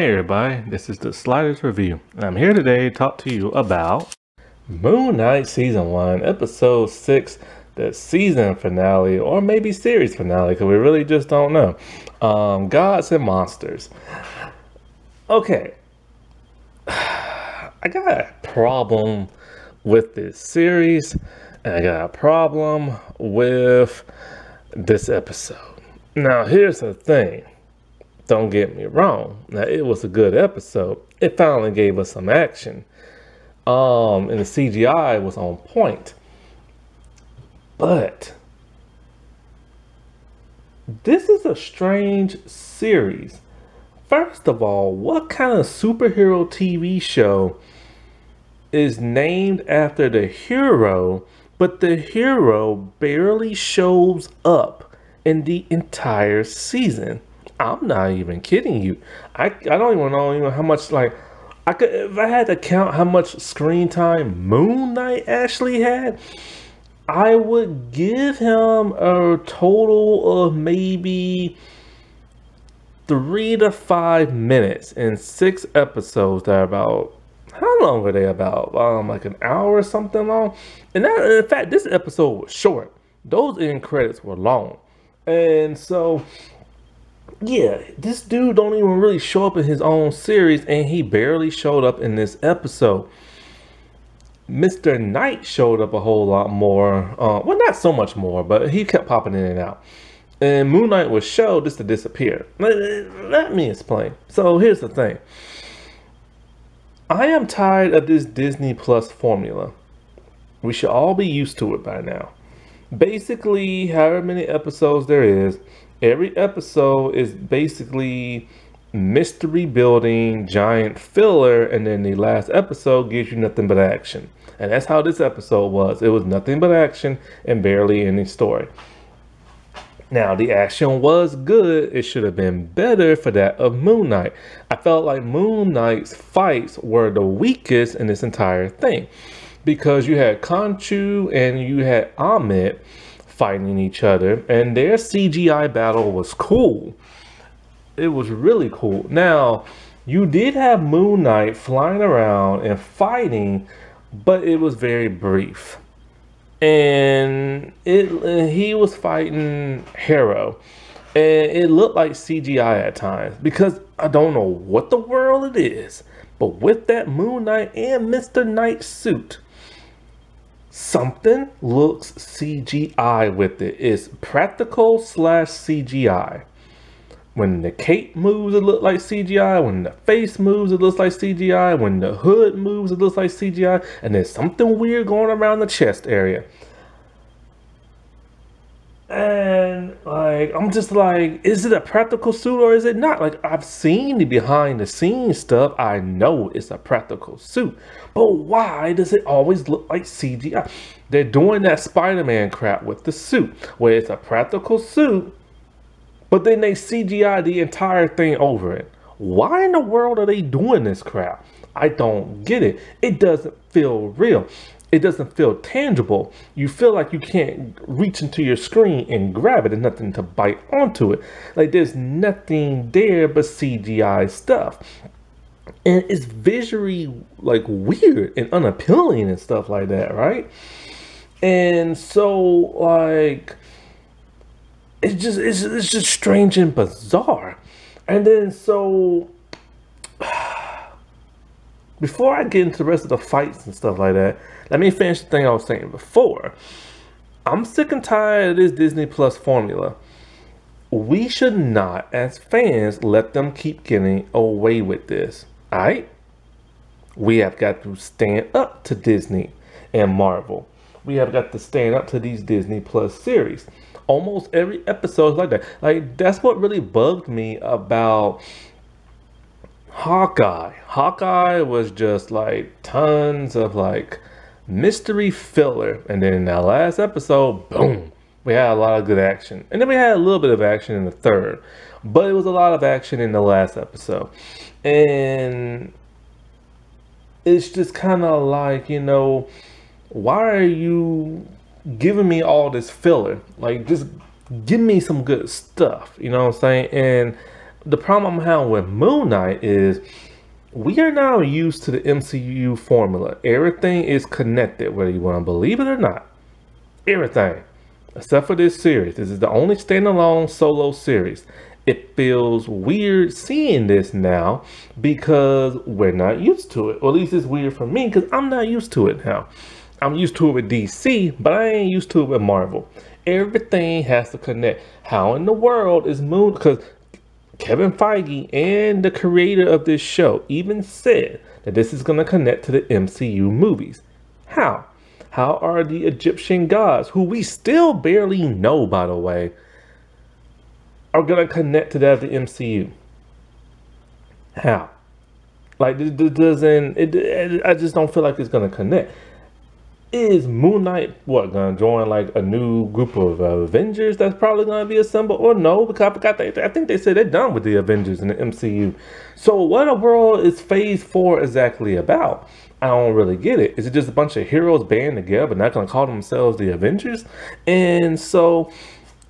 Hey everybody, this is the Sliders Review, and I'm here today to talk to you about Moon Knight Season 1, Episode 6, the season finale, or maybe series finale, because we really just don't know. Um, Gods and Monsters. Okay, I got a problem with this series, and I got a problem with this episode. Now, here's the thing don't get me wrong. Now it was a good episode. It finally gave us some action. Um, and the CGI was on point. But this is a strange series. First of all, what kind of superhero TV show is named after the hero, but the hero barely shows up in the entire season? I'm not even kidding you. I, I don't even know even how much like I could if I had to count how much screen time Moon Knight actually had, I would give him a total of maybe three to five minutes in six episodes that are about how long were they about? Um, like an hour or something long. And that, in fact, this episode was short. Those end credits were long, and so yeah, this dude don't even really show up in his own series, and he barely showed up in this episode. Mr. Knight showed up a whole lot more. Uh, well, not so much more, but he kept popping in and out. And Moon Knight was showed just to disappear. Let, let me explain. So here's the thing. I am tired of this Disney Plus formula. We should all be used to it by now. Basically, however many episodes there is, every episode is basically mystery building, giant filler, and then the last episode gives you nothing but action. And that's how this episode was. It was nothing but action and barely any story. Now, the action was good. It should have been better for that of Moon Knight. I felt like Moon Knight's fights were the weakest in this entire thing because you had Khonshu and you had Ammit fighting each other, and their CGI battle was cool. It was really cool. Now, you did have Moon Knight flying around and fighting, but it was very brief. And it he was fighting Harrow, and it looked like CGI at times because I don't know what the world it is, but with that Moon Knight and Mr. Knight suit, something looks CGI with it. It's practical slash CGI. When the cape moves, it looks like CGI. When the face moves, it looks like CGI. When the hood moves, it looks like CGI. And there's something weird going around the chest area. And like, I'm just like, is it a practical suit or is it not? Like, I've seen the behind the scenes stuff. I know it's a practical suit. But why does it always look like CGI? They're doing that Spider Man crap with the suit, where it's a practical suit, but then they CGI the entire thing over it. Why in the world are they doing this crap? I don't get it. It doesn't feel real it doesn't feel tangible. You feel like you can't reach into your screen and grab it and nothing to bite onto it. Like there's nothing there but CGI stuff. And it's visually like weird and unappealing and stuff like that, right? And so like it's just it's, it's just strange and bizarre. And then so before I get into the rest of the fights and stuff like that, let me finish the thing I was saying before. I'm sick and tired of this Disney Plus formula. We should not, as fans, let them keep getting away with this. Alright? We have got to stand up to Disney and Marvel. We have got to stand up to these Disney Plus series. Almost every episode is like that. Like, that's what really bugged me about Hawkeye. Hawkeye was just like tons of like mystery filler. And then in that last episode, boom, we had a lot of good action. And then we had a little bit of action in the third. But it was a lot of action in the last episode. And it's just kind of like, you know, why are you giving me all this filler? Like, just give me some good stuff. You know what I'm saying? And the problem I'm having with Moon Knight is we are now used to the MCU formula. Everything is connected, whether you want to believe it or not. Everything. Except for this series. This is the only standalone solo series. It feels weird seeing this now because we're not used to it. Or at least it's weird for me because I'm not used to it now. I'm used to it with DC, but I ain't used to it with Marvel. Everything has to connect. How in the world is Moon? Because Kevin Feige and the creator of this show even said that this is going to connect to the MCU movies. How? How are the Egyptian gods, who we still barely know, by the way, are going to connect to that of the MCU? How? Like, it, doesn't, it, I just don't feel like it's going to connect is Moon Knight what gonna join like a new group of uh, Avengers that's probably gonna be assembled or no because I forgot they I think they said they're done with the Avengers in the MCU. So what a world is Phase Four exactly about? I don't really get it. Is it just a bunch of heroes banding together but not gonna call themselves the Avengers? And so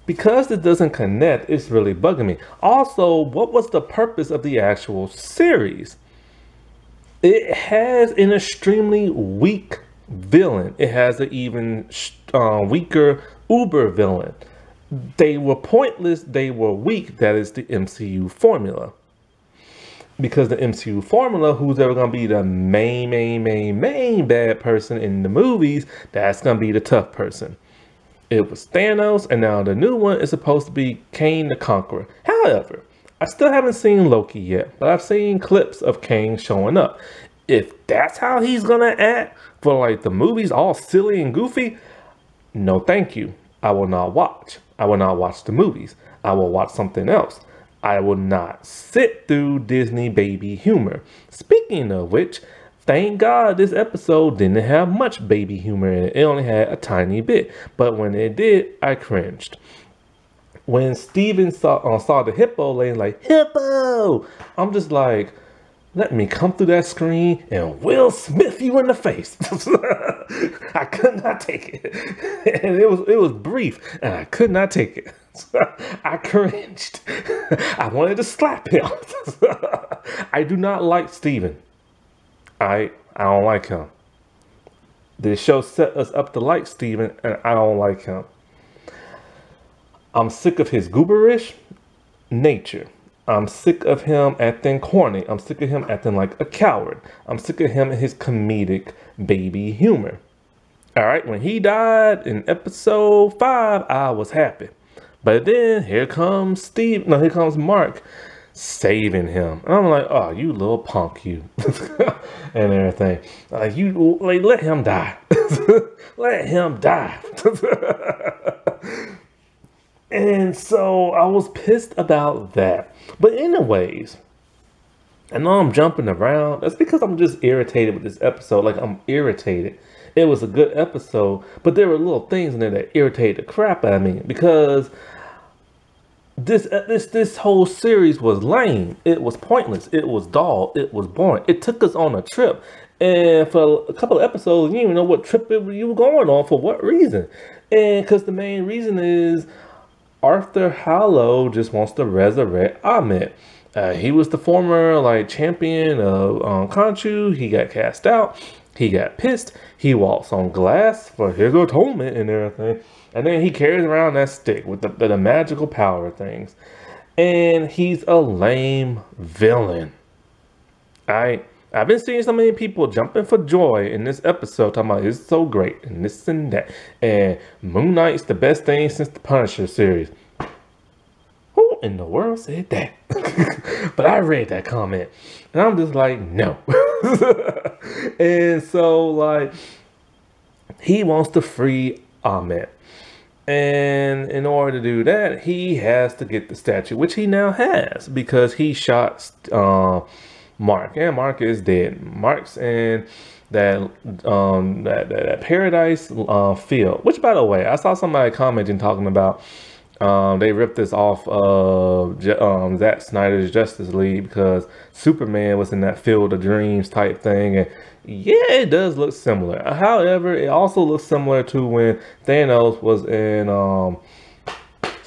because it doesn't connect, it's really bugging me. Also, what was the purpose of the actual series? It has an extremely weak villain. It has an even uh, weaker uber villain. They were pointless. They were weak. That is the MCU formula. Because the MCU formula, who's ever going to be the main, main, main, main bad person in the movies, that's going to be the tough person. It was Thanos, and now the new one is supposed to be Kang the Conqueror. However, I still haven't seen Loki yet, but I've seen clips of Kang showing up. If that's how he's gonna act, for like the movies all silly and goofy, no thank you. I will not watch. I will not watch the movies. I will watch something else. I will not sit through Disney baby humor. Speaking of which, thank God this episode didn't have much baby humor in it. It only had a tiny bit. But when it did, I cringed. When Steven saw, uh, saw the hippo laying like, hippo, I'm just like, let me come through that screen and Will Smith you in the face. I could not take it. And it was it was brief and I could not take it. I cringed. I wanted to slap him. I do not like Steven. I I don't like him. This show set us up to like Steven and I don't like him. I'm sick of his gooberish nature. I'm sick of him acting corny. I'm sick of him acting like a coward. I'm sick of him and his comedic baby humor. All right, when he died in episode five, I was happy. But then here comes Steve, no, here comes Mark saving him. And I'm like, oh, you little punk, you. and everything. Like, you, like, let him die. let him die. and so I was pissed about that. But anyways, I know I'm jumping around. That's because I'm just irritated with this episode. Like I'm irritated. It was a good episode, but there were little things in there that irritated the crap out of me because this uh, this this whole series was lame. It was pointless. It was dull. It was boring. It took us on a trip, and for a couple of episodes, you didn't even know what trip you were going on for what reason. And because the main reason is Arthur Harrow just wants to resurrect Ammit. Uh, he was the former like champion of um, Khonshu. He got cast out. He got pissed. He walks on glass for his atonement and everything. And then he carries around that stick with the, the, the magical power things. And he's a lame villain. I I've been seeing so many people jumping for joy in this episode, talking about it's so great and this and that. And Moon Knight's the best thing since the Punisher series. Who in the world said that? but I read that comment and I'm just like, no. and so, like, he wants to free Ammit. And in order to do that, he has to get the statue, which he now has because he shot. Uh, Mark. And Mark is dead. Mark's in that um that, that, paradise uh, field. Which by the way, I saw somebody commenting talking about um, they ripped this off of um, Zack Snyder's Justice League because Superman was in that field of dreams type thing. And yeah, it does look similar. However, it also looks similar to when Thanos was in um,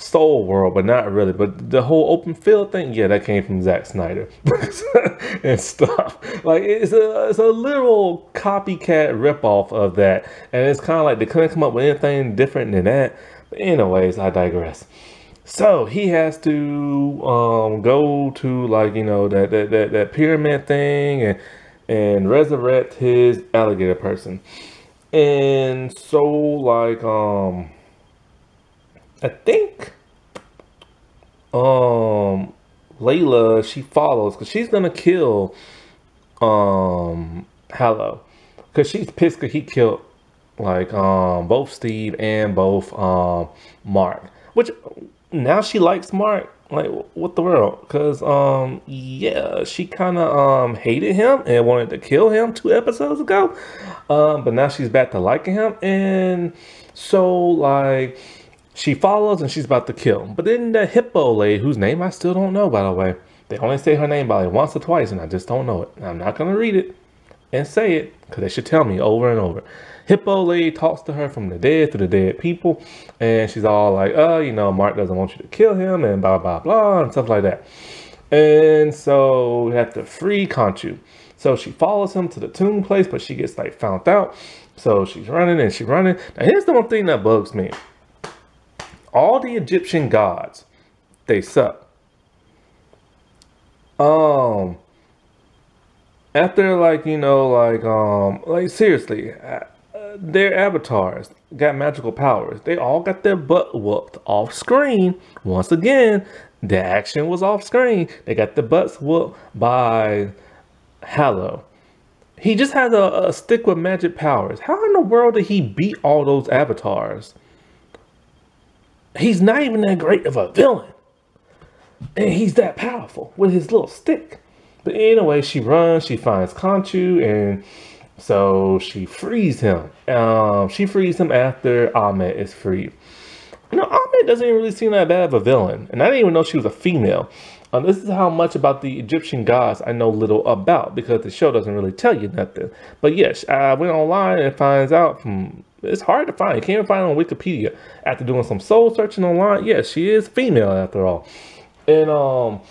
Soul World, but not really. But the whole open field thing, yeah, that came from Zack Snyder and stuff. Like it's a it's a literal copycat ripoff of that, and it's kind of like they couldn't come up with anything different than that. But anyways, I digress. So he has to um, go to like you know that that that, that pyramid thing and and resurrect his alligator person. And so like um I think um Layla she follows because she's gonna kill um Harrow. Because she's pissed because he killed like um both Steve and both um Mark. Which now she likes Mark like what the world? Because um yeah she kind of um hated him and wanted to kill him two episodes ago. Um but now she's back to liking him. And so like she follows and she's about to kill. But then the hippo lady, whose name I still don't know, by the way, they only say her name by once or twice, and I just don't know it. I'm not going to read it and say it because they should tell me over and over. Hippo lady talks to her from the dead to the dead people, and she's all like, oh, you know, Mark doesn't want you to kill him, and blah, blah, blah, and stuff like that. And so we have to free Khonshu. So she follows him to the tomb place, but she gets like found out. So she's running and she's running. Now here's the one thing that bugs me all the Egyptian gods, they suck. Um, after like you know like um like seriously, uh, their avatars got magical powers. They all got their butt whooped off screen. Once again, the action was off screen. They got the butts whooped by Harrow. He just has a, a stick with magic powers. How in the world did he beat all those avatars? He's not even that great of a villain. And he's that powerful with his little stick. But anyway, she runs, she finds Khonshu, and so she frees him. Um, she frees him after Ammit is freed. You know, Ammit doesn't even really seem that bad of a villain. And I didn't even know she was a female. Um, this is how much about the Egyptian gods I know little about because the show doesn't really tell you nothing. But yes, I went online and finds out from it's hard to find. You can't find on Wikipedia. After doing some soul searching online, yes, she is female after all. And um,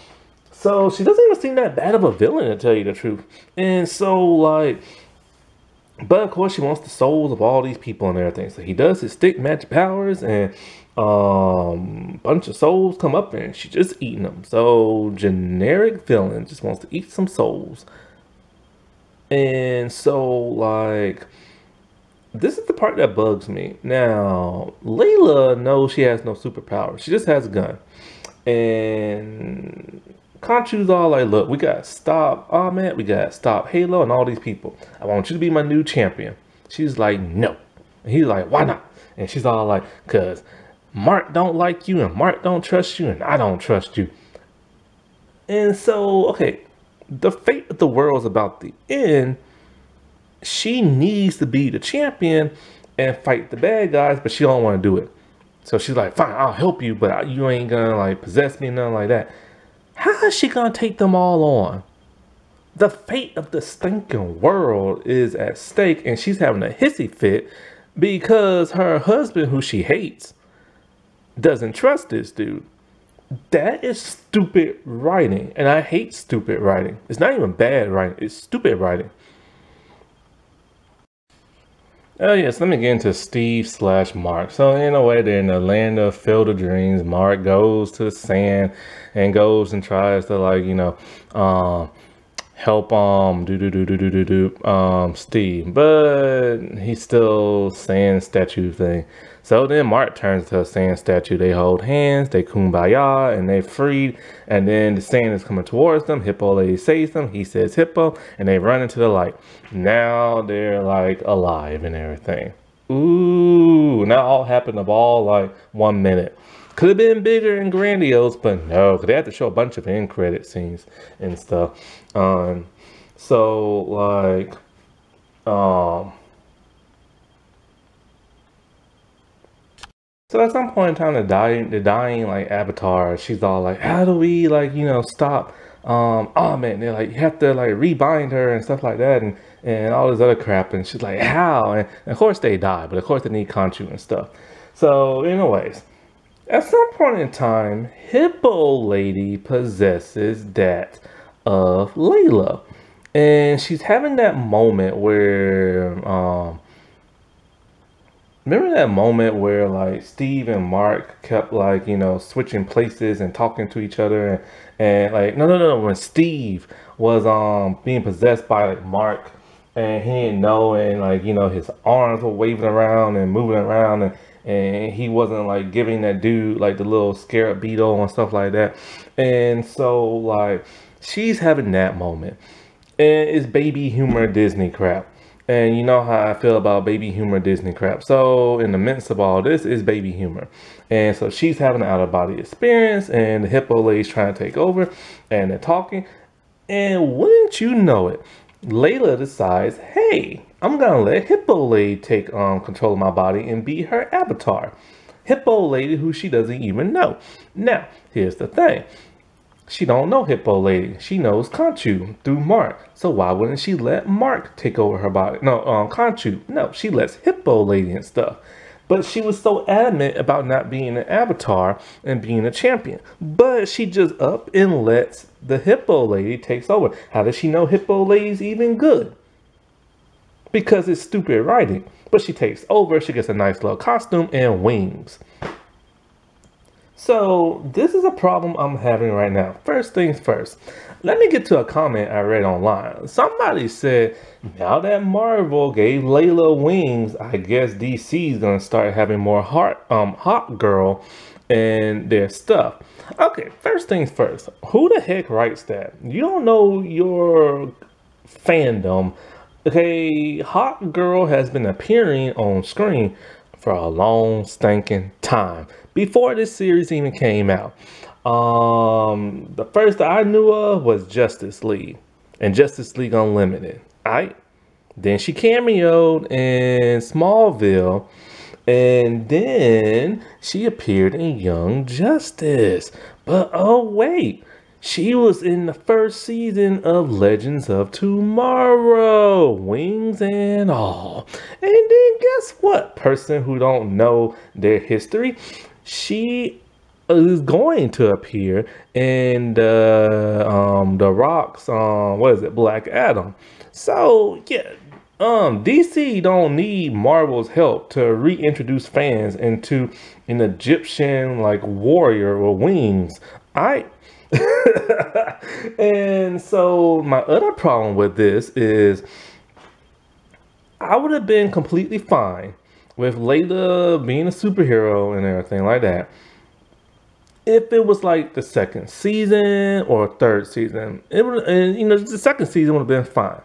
so she doesn't even seem that bad of a villain to tell you the truth. And so like, but of course she wants the souls of all these people and everything. So he does his stick magic powers and um bunch of souls come up and she's just eating them. So generic villain just wants to eat some souls. And so like this is the part that bugs me. Now, Layla knows she has no superpower. She just has a gun. And Khonshu's all like, look, we got to stop Ammit, we got to stop Harrow and all these people. I want you to be my new champion. She's like, no. And he's like, why not? And she's all like, because Mark don't like you and Mark don't trust you and I don't trust you. And so, okay, the fate of the world is about the end she needs to be the champion and fight the bad guys, but she don't want to do it. So she's like, fine, I'll help you, but you ain't gonna like possess me, nothing like that. How is she gonna take them all on? The fate of the stinking world is at stake, and she's having a hissy fit because her husband, who she hates, doesn't trust this dude. That is stupid writing, and I hate stupid writing. It's not even bad writing, it's stupid writing. Oh yes, let me get into Steve slash Mark. So in a way, they're in the land of field of dreams. Mark goes to the sand and goes and tries to like you know, um, help um do do do do do do do um Steve, but he's still sand statue thing. So then Mark turns to a sand statue. They hold hands, they kumbaya, and they freed. And then the sand is coming towards them. Hippo lady saves them. He says hippo, and they run into the light. Now they're like alive and everything. Ooh, now all happened of all like one minute. Could have been bigger and grandiose, but no, because they had to show a bunch of end credit scenes and stuff. Um, so like, um, So at some point in time, the dying, the dying like Avatar, she's all like, "How do we like you know stop?" Um, oh man, they're like, you have to like rebind her and stuff like that, and and all this other crap. And she's like, "How?" And, and of course they die, but of course they need Khonshu and stuff. So anyways, At some point in time, Hippo Lady possesses that of Layla. And she's having that moment where um, Remember that moment where like Steve and Mark kept like, you know, switching places and talking to each other and, and like no no no when Steve was um being possessed by like Mark and he didn't know and like, you know, his arms were waving around and moving around and and he wasn't like giving that dude like the little scarab beetle and stuff like that. And so like she's having that moment. And it's baby humor Disney crap. And you know how I feel about baby humor Disney crap. So in the midst of all this is baby humor. And so she's having an out of body experience and the hippo lady's trying to take over and they're talking. And wouldn't you know it, Layla decides, hey, I'm gonna let Hippo Lady take um, control of my body and be her avatar. Hippo Lady who she doesn't even know. Now, here's the thing. She don't know Hippo Lady. She knows Khonshu through Mark. So why wouldn't she let Mark take over her body? No, um, Khonshu. No, she lets Hippo Lady and stuff. But she was so adamant about not being an avatar and being a champion. But she just up and lets the Hippo Lady takes over. How does she know Hippo Lady's even good? Because it's stupid writing. But she takes over. She gets a nice little costume and wings. So this is a problem I'm having right now. First things first, let me get to a comment I read online. Somebody said, now that Marvel gave Layla wings, I guess DC is gonna start having more heart, um, Hawkgirl and their stuff. Okay, first things first, who the heck writes that? You don't know your fandom. Okay, Hawkgirl has been appearing on screen for a long stinking time before this series even came out. Um, the first I knew of was Justice League and Justice League Unlimited. I then she cameoed in Smallville, and then she appeared in Young Justice. But oh wait, she was in the first season of Legends of Tomorrow, wings and all. And then guess what? Person who don't know their history, she is going to appear in the um the Rock's um what is it Black Adam. So yeah, um DC don't need Marvel's help to reintroduce fans into an Egyptian like warrior with wings. I and so my other problem with this is I would have been completely fine with Layla being a superhero and everything like that, if it was like the second season or third season, it would, and you know, the second season would have been fine.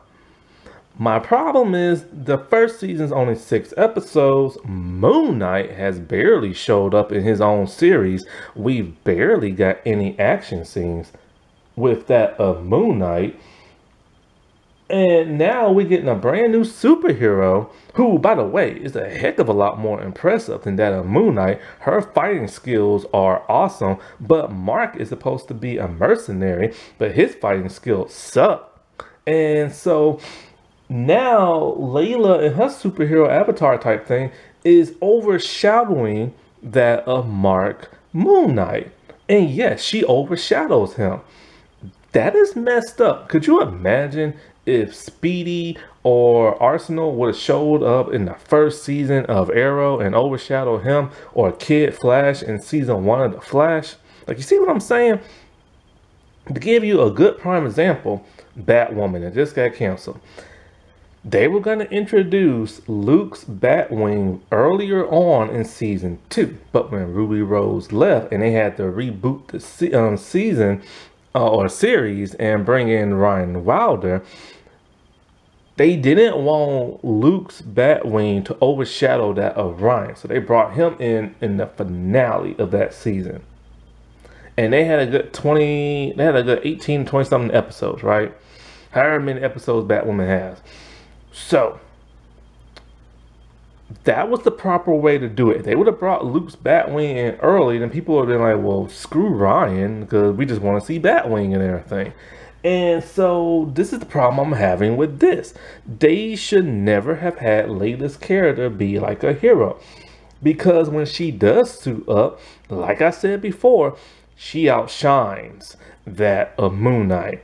My problem is the first season's only six episodes. Moon Knight has barely showed up in his own series. We've barely got any action scenes with that of Moon Knight. And now we're getting a brand new superhero who, by the way, is a heck of a lot more impressive than that of Moon Knight. Her fighting skills are awesome, but Mark is supposed to be a mercenary, but his fighting skills suck. And so now Layla and her superhero avatar type thing is overshadowing that of Mark Moon Knight. And yes, she overshadows him. That is messed up. Could you imagine if Speedy or Arsenal would have showed up in the first season of Arrow and overshadowed him or Kid Flash in season one of The Flash. Like, you see what I'm saying? To give you a good prime example, Batwoman that just got canceled. They were going to introduce Luke's Batwing earlier on in season two, but when Ruby Rose left and they had to reboot the se um, season uh, or series and bring in Ryan Wilder, they didn't want Luke's Batwing to overshadow that of Ryan. So they brought him in in the finale of that season. And they had a good 20, they had a good 18, 20 something episodes, right? However many episodes Batwoman has. So, that was the proper way to do it. They would have brought Luke's Batwing in early, then people would have been like, well, screw Ryan, because we just want to see Batwing and everything. And so this is the problem I'm having with this. They should never have had Layla's character be like a hero. because when she does suit up, like I said before, she outshines that of Moon Knight.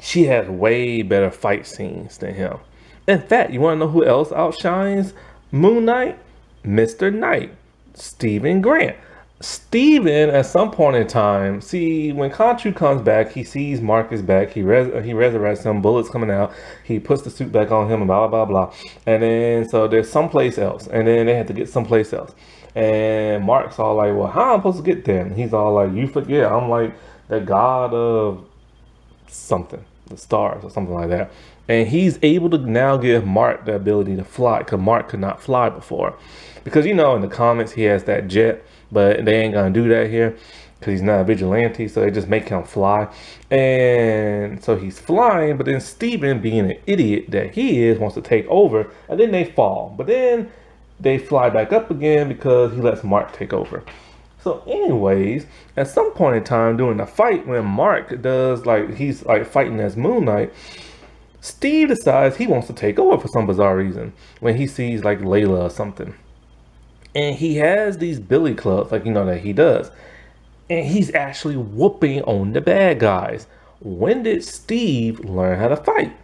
She has way better fight scenes than him. In fact, you want to know who else outshines Moon Knight? Mr. Knight, Steven Grant. Steven, at some point in time, see, when Khonshu comes back, he sees Marcus back, he res he resurrects him, bullets coming out, he puts the suit back on him, and blah, blah, blah. And then, so there's someplace else, and then they had to get someplace else. And Mark's all like, well, how am I supposed to get there? And he's all like, you forget, I'm like the god of something, the stars or something like that. And he's able to now give Mark the ability to fly, because Mark could not fly before. Because, you know, in the comics, he has that jet but they ain't gonna do that here because he's not a vigilante, so they just make him fly. And so he's flying, but then Steven, being an idiot that he is, wants to take over, and then they fall. But then they fly back up again because he lets Mark take over. So anyways, at some point in time during the fight, when Mark does like, he's like fighting as Moon Knight, Steve decides he wants to take over for some bizarre reason when he sees like Layla or something. And he has these billy clubs, like you know that he does. And he's actually whooping on the bad guys. When did Steve learn how to fight?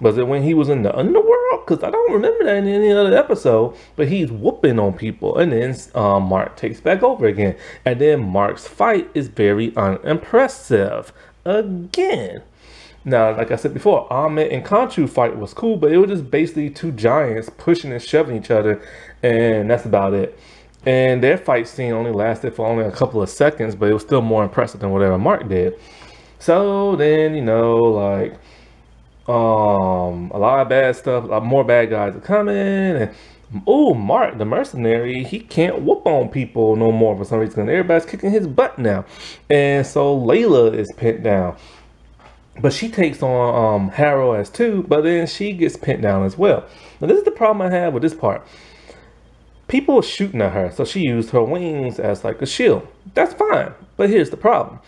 Was it when he was in the underworld? Because I don't remember that in any other episode. But he's whooping on people. And then um, Mark takes back over again. And then Mark's fight is very unimpressive. Again. Now, like I said before, Ammit and Khonshu fight was cool, but it was just basically two giants pushing and shoving each other, and that's about it. And their fight scene only lasted for only a couple of seconds, but it was still more impressive than whatever Mark did. So then, you know, like, um, a lot of bad stuff, a lot more bad guys are coming, and oh, Mark, the mercenary, he can't whoop on people no more for some reason. Everybody's kicking his butt now. And so Layla is pinned down. But she takes on um, Harrow as two, but then she gets pinned down as well. Now this is the problem I have with this part. People were shooting at her, so she used her wings as like a shield. That's fine, but here's the problem.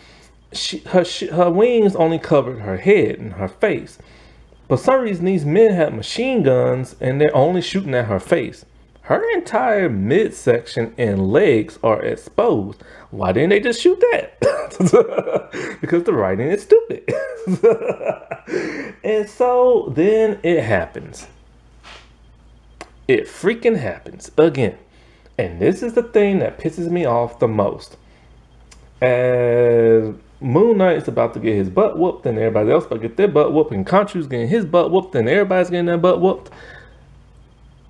She, her, her wings only covered her head and her face. For some reason, these men had machine guns and they're only shooting at her face. Her entire midsection and legs are exposed. Why didn't they just shoot that? because the writing is stupid. and so then it happens. It freaking happens again. And this is the thing that pisses me off the most. As Moon Knight is about to get his butt whooped, and everybody else about to get their butt whooped, and Khonshu's getting his butt whooped, and everybody's getting their butt whooped.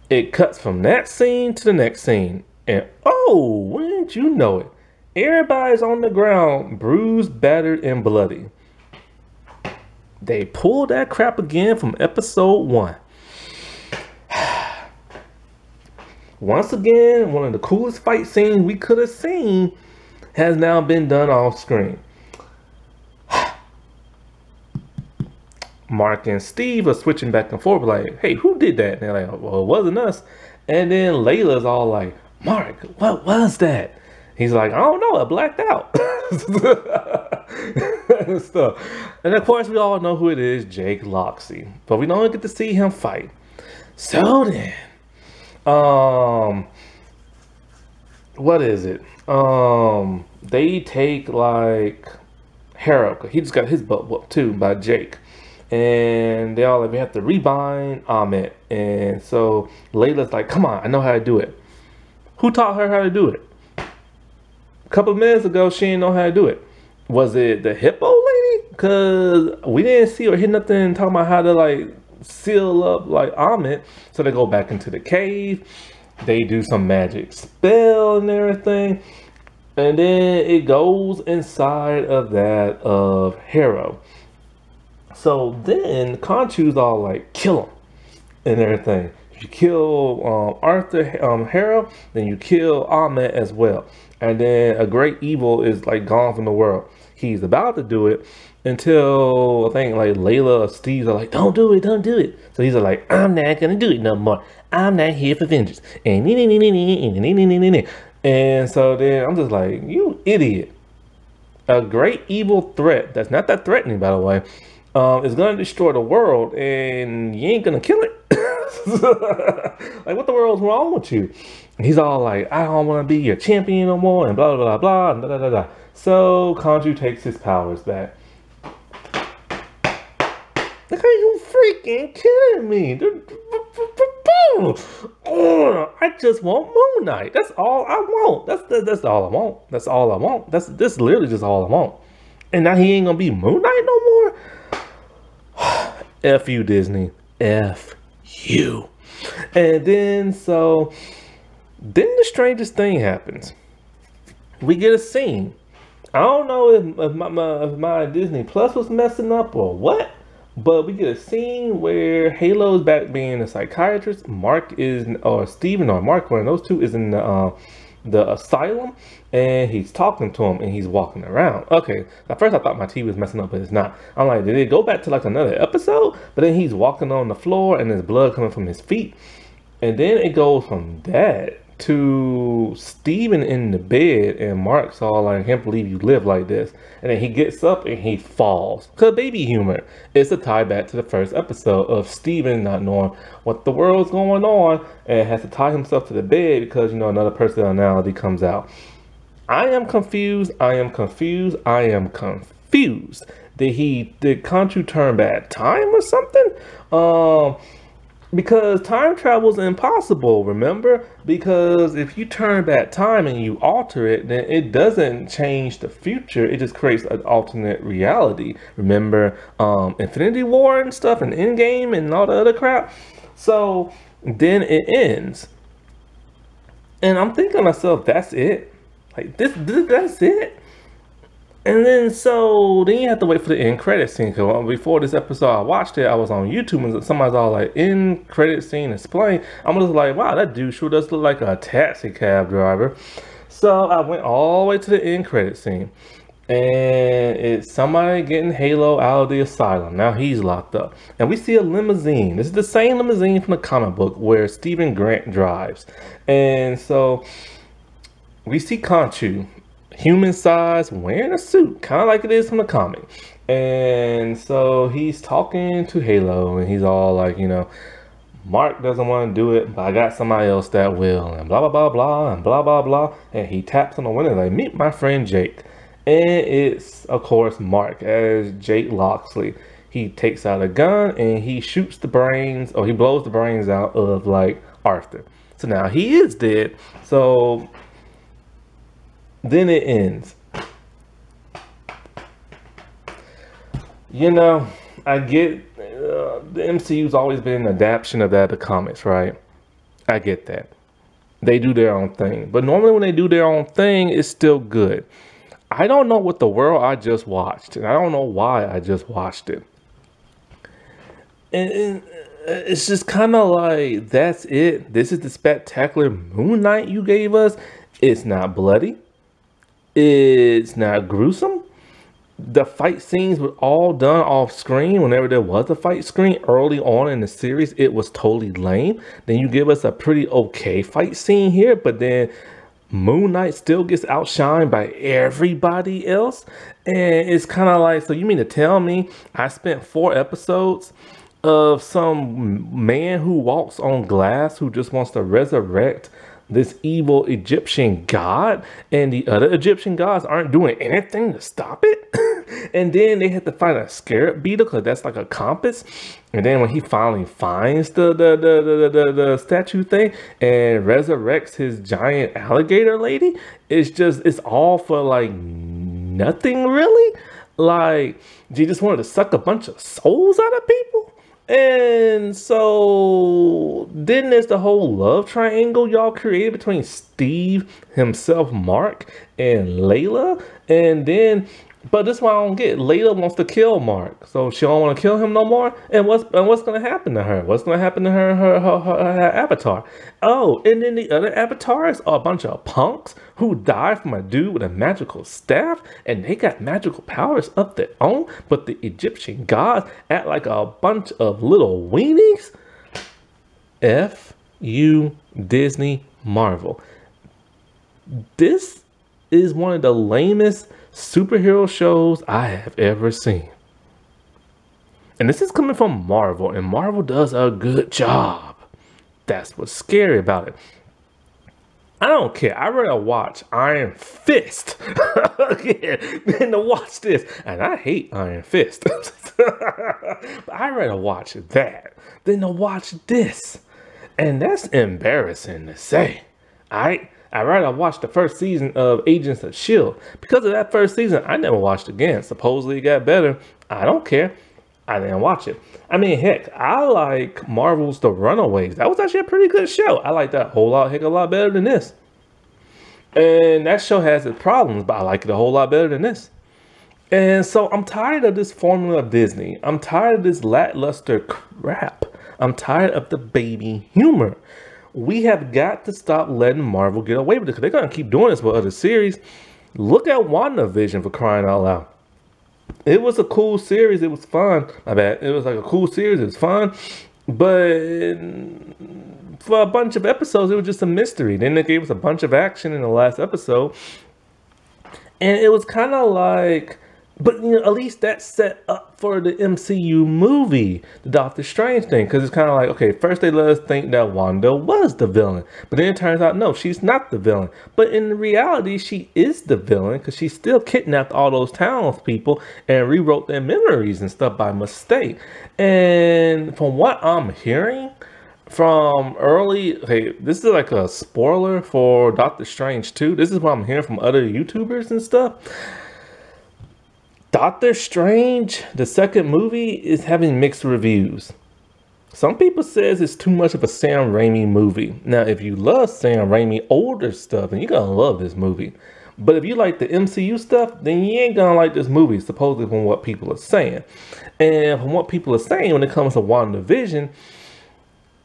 It cuts from that scene to the next scene. And oh, wouldn't you know it? Everybody's on the ground, bruised, battered, and bloody. They pulled that crap again from episode one. Once again, one of the coolest fight scenes we could have seen has now been done off screen. Mark and Steve are switching back and forth like, hey, who did that? And they're like, well, it wasn't us. And then Layla's all like, Mark, what was that? He's like, I don't know, I blacked out. and. And of course, we all know who it is, Jake Loxley. But we don't get to see him fight. So then, um, what is it? Um, they take like Harold. He just got his butt whooped too by Jake. And they all like, we have to rebind Ammit. And so Layla's like, come on, I know how to do it. Who taught her how to do it? A couple minutes ago, she didn't know how to do it. Was it the hippo lady? Cause we didn't see her hit nothing talking about how to like seal up like Ammit. So they go back into the cave. They do some magic spell and everything. And then it goes inside of that of Harrow. So then Khonshu's all like, kill him and everything. You kill um, Arthur um, Harrow, then you kill Ammit as well and then a great evil is like gone from the world. He's about to do it until I think like Layla or Steve are like, don't do it, don't do it. So he's like, I'm not gonna do it no more. I'm not here for vengeance. And and so then I'm just like, you idiot. A great evil threat that's not that threatening, by the way, um, is gonna destroy the world, and you ain't gonna kill it. like, what the world's wrong with you? He's all like, I don't want to be your champion no more, and blah, blah, blah, blah, blah, blah, blah. So Khonshu takes his powers back. Like, are you freaking kidding me? I just want Moon Knight. That's all I want. That's that's all I want. That's all I want. That's this literally just all I want. And now he ain't gonna be Moon Knight no more. F you, Disney. F you. And then so then the strangest thing happens. We get a scene. I don't know if, if, my, my, if my Disney Plus was messing up or what, but we get a scene where Harrow is back being a psychiatrist. Mark is, or Steven or Mark, one of those two, is in the uh, the asylum and he's talking to him and he's walking around. Okay, at first I thought my TV was messing up, but it's not. I'm like, did it go back to like another episode? But then he's walking on the floor and there's blood coming from his feet. And then it goes from that to Steven in the bed and Mark's all like, I can't believe you live like this. And then he gets up and he falls. Cause baby humor. It's a tie back to the first episode of Steven not knowing what the world's going on and has to tie himself to the bed because you know another personality comes out. I am confused. I am confused. I am confused. Did he did Khonshu turn back time or something? Um because time travel is impossible, remember? Because if you turn back time and you alter it, then it doesn't change the future. It just creates an alternate reality. Remember um, Infinity War and stuff and Endgame and all the other crap? So then it ends. And I'm thinking to myself, that's it? Like this, this that's it? And then so then you have to wait for the end credit scene. Cause before this episode, I watched it. I was on YouTube and somebody's all like, "End credit scene explain." I'm just like, "Wow, that dude sure does look like a taxi cab driver." So I went all the way to the end credit scene, and it's somebody getting Harrow out of the asylum. Now he's locked up, and we see a limousine. This is the same limousine from the comic book where Steven Grant drives, and so we see Khonshu human size, wearing a suit, kind of like it is from the comic. And so he's talking to Harrow, and he's all like, you know, Mark doesn't want to do it, but I got somebody else that will, and blah, blah, blah, blah, and blah, blah, blah. And he taps on the window, like, meet my friend Jake. And it's, of course, Mark as Jake Locksley. He takes out a gun and he shoots the brains, or he blows the brains out of, like, Arthur. So now he is dead. So then it ends. You know, I get uh, the MCU's always been an adaptation of that the comics, right? I get that. They do their own thing. But normally when they do their own thing, it's still good. I don't know what the world I just watched, and I don't know why I just watched it. And, and uh, it's just kind of like, that's it. This is the spectacular Moon Knight you gave us. It's not bloody. It's not gruesome. The fight scenes were all done off screen. Whenever there was a fight screen early on in the series, it was totally lame. Then you give us a pretty okay fight scene here, but then Moon Knight still gets outshined by everybody else. And it's kind of like, so you mean to tell me I spent four episodes of some man who walks on glass who just wants to resurrect this evil Egyptian god, and the other Egyptian gods aren't doing anything to stop it. and then they have to find a scarab beetle because that's like a compass. And then when he finally finds the the, the the, the, the statue thing and resurrects his giant alligator lady, it's just it's all for like nothing really. Like, he just wanted to suck a bunch of souls out of people? And so then there's the whole love triangle y'all created between Steve himself, Mark, and Layla. And then but this is why I don't get. Layla wants to kill Mark, so she don't want to kill him no more. And what's and what's gonna happen to her? What's gonna happen to her her, her, her, her avatar? Oh, and then the other avatars are a bunch of punks who died from a dude with a magical staff, and they got magical powers of their own. But the Egyptian gods act like a bunch of little weenies. F U Disney Marvel. This is one of the lamest superhero shows I have ever seen. And this is coming from Marvel, and Marvel does a good job. That's what's scary about it. I don't care. I rather watch Iron Fist than to watch this. And I hate Iron Fist. but I rather watch that than to watch this. And that's embarrassing to say. I I rather watch the first season of Agents of S.H.I.E.L.D. Because of that first season, I never watched again. Supposedly it got better. I don't care. I didn't watch it. I mean, heck, I like Marvel's The Runaways. That was actually a pretty good show. I like that whole lot, heck, a lot better than this. And that show has its problems, but I like it a whole lot better than this. And so I'm tired of this formula of Disney. I'm tired of this lackluster crap. I'm tired of the baby humor. We have got to stop letting Marvel get away with it because they're going to keep doing this with other series. Look at WandaVision for crying out loud. It was a cool series. It was fun. My bad. It was like a cool series. It was fun. But for a bunch of episodes, it was just a mystery. Then they gave us a bunch of action in the last episode. And it was kind of like but you know, at least that set up for the MCU movie, the Doctor Strange thing, because it's kind of like, okay, first they let us think that Wanda was the villain, but then it turns out no, she's not the villain. But in reality, she is the villain because she still kidnapped all those townspeople and rewrote their memories and stuff by mistake. And from what I'm hearing, from early hey this is like a spoiler for doctor strange 2 this is what i'm hearing from other youtubers and stuff Doctor Strange, the second movie, is having mixed reviews. Some people says it's too much of a Sam Raimi movie. Now, if you love Sam Raimi older stuff, then you're gonna love this movie. But if you like the MCU stuff, then you ain't gonna like this movie, supposedly from what people are saying. And from what people are saying when it comes to WandaVision,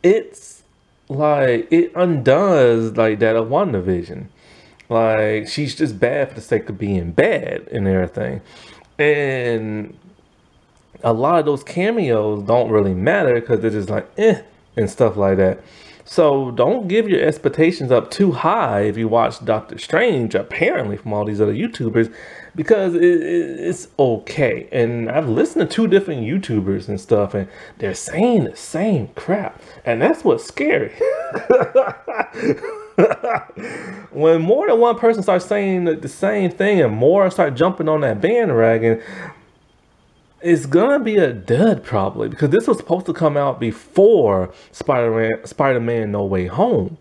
it's like it undoes like that of WandaVision. Like she's just bad for the sake of being bad and everything. And a lot of those cameos don't really matter because they're just like, eh, and stuff like that. So don't give your expectations up too high if you watch Doctor Strange, apparently, from all these other YouTubers, because it, it, it's okay. And I've listened to two different YouTubers and stuff, and they're saying the same crap. And that's what's scary. when more than one person starts saying the same thing and more start jumping on that bandwagon, it's gonna be a dud probably because this was supposed to come out before Spider-Man Spider-Man No Way Home.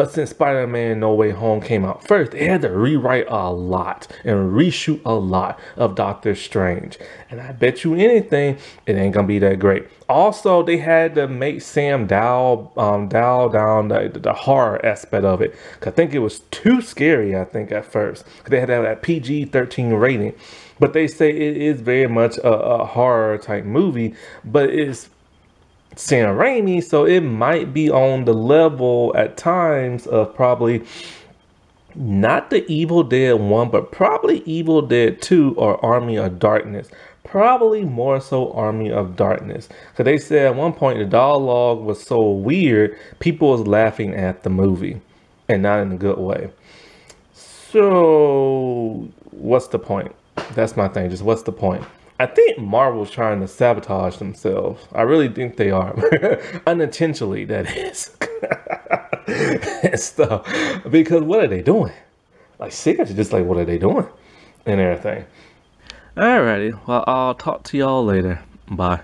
But since Spider-Man No Way Home came out first, they had to rewrite a lot and reshoot a lot of Doctor Strange. And I bet you anything, it ain't gonna be that great. Also, they had to make Sam dial, um, dial down the, the horror aspect of it. Cause I think it was too scary, I think, at first. They had to have that PG-13 rating. But they say it is very much a, a horror type movie, but it's Sam Raimi, so it might be on the level at times of probably not the Evil Dead 1, but probably Evil Dead 2 or Army of Darkness. Probably more so Army of Darkness. Because they said at one point the dialogue was so weird, people was laughing at the movie. And not in a good way. So, what's the point? That's my thing. Just what's the point? I think Marvel's trying to sabotage themselves. I really think they are. Unintentionally, that is. and stuff. Because what are they doing? Like, seriously, just like, what are they doing? And everything. Alrighty. Well, I'll talk to y'all later. Bye.